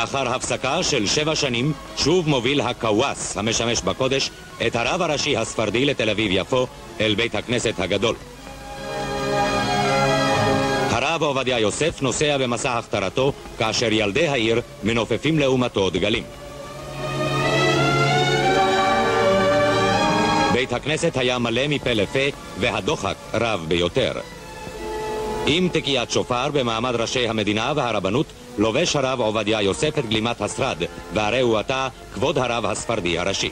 לאחר הפסקה של שבע שנים, שוב מוביל הקוואס, המשמש בקודש, את הרב הראשי הספרדי לתל אביב-יפו, אל בית הכנסת הגדול. הרב עובדיה יוסף נוסע במסע הכתרתו, כאשר ילדי העיר מנופפים לעומתו דגלים. בית הכנסת היה מלא מפה לפה, והדוחק רב ביותר. עם תקיעת שופר במעמד ראשי המדינה והרבנות, לובש הרב עובדיה יוסף את גלימת השרד, והרי הוא עתה כבוד הרב הספרדי הראשי.